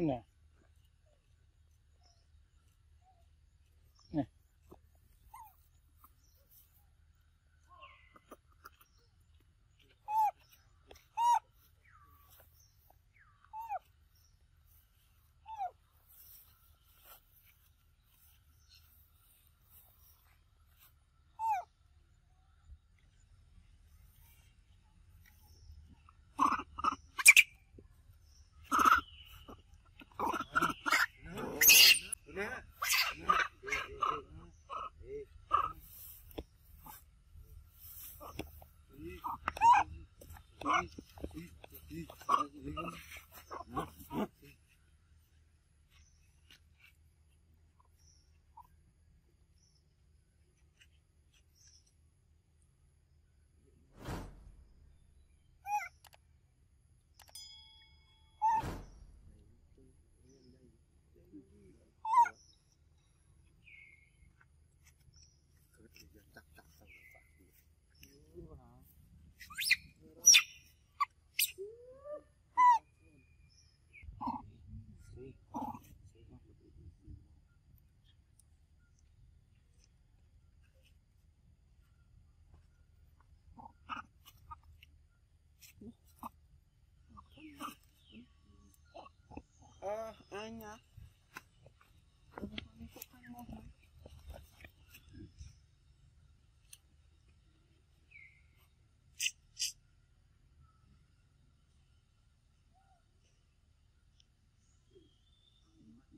No.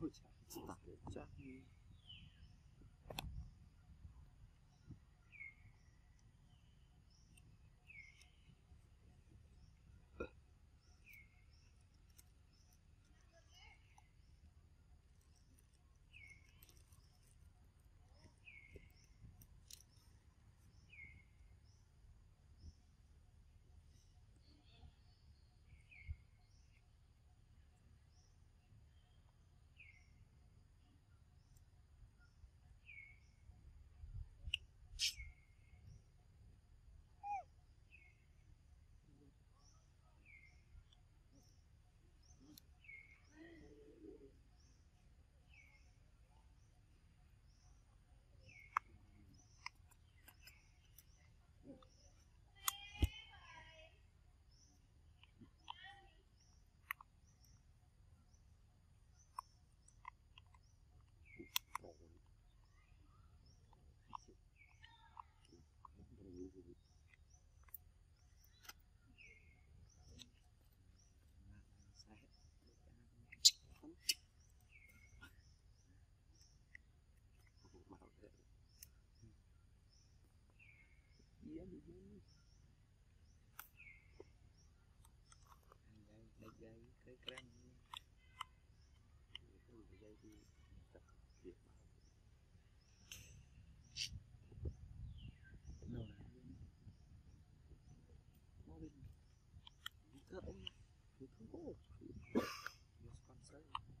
不知道。keren itu menjadi tak kiamat mungkin jika om itu oh dia sponsor ini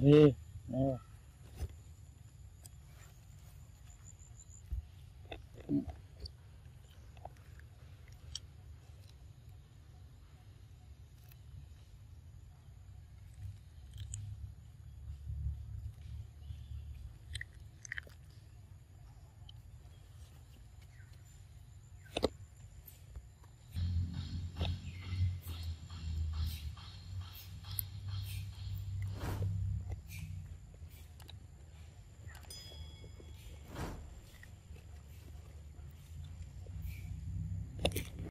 对，嗯。